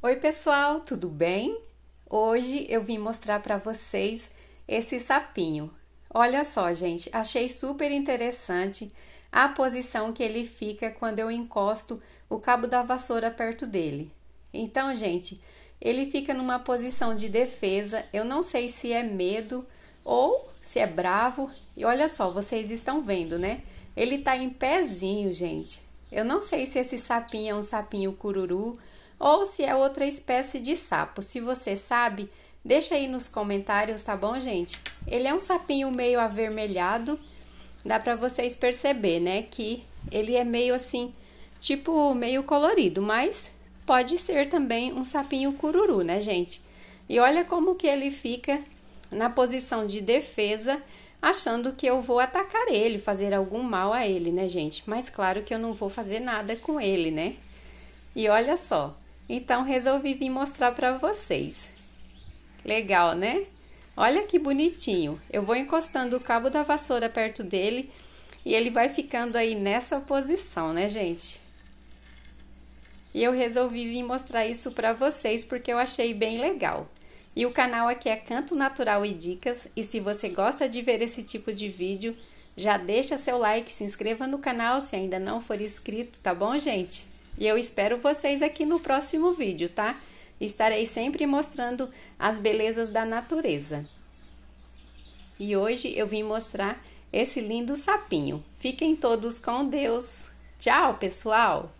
Oi, pessoal, tudo bem? Hoje eu vim mostrar para vocês esse sapinho. Olha só, gente, achei super interessante a posição que ele fica quando eu encosto o cabo da vassoura perto dele. Então, gente, ele fica numa posição de defesa. Eu não sei se é medo ou se é bravo. E olha só, vocês estão vendo, né? Ele tá em pezinho, gente. Eu não sei se esse sapinho é um sapinho cururu ou se é outra espécie de sapo. Se você sabe, deixa aí nos comentários, tá bom, gente? Ele é um sapinho meio avermelhado, dá para vocês perceber, né, que ele é meio assim, tipo meio colorido, mas pode ser também um sapinho cururu, né, gente? E olha como que ele fica na posição de defesa, achando que eu vou atacar ele, fazer algum mal a ele, né, gente? Mas claro que eu não vou fazer nada com ele, né? E olha só, então resolvi vir mostrar para vocês. Legal, né? Olha que bonitinho. Eu vou encostando o cabo da vassoura perto dele e ele vai ficando aí nessa posição, né, gente? E eu resolvi vir mostrar isso para vocês porque eu achei bem legal. E o canal aqui é Canto Natural e Dicas, e se você gosta de ver esse tipo de vídeo, já deixa seu like, se inscreva no canal se ainda não for inscrito, tá bom, gente? E eu espero vocês aqui no próximo vídeo, tá? Estarei sempre mostrando as belezas da natureza. E hoje eu vim mostrar esse lindo sapinho. Fiquem todos com Deus. Tchau, pessoal!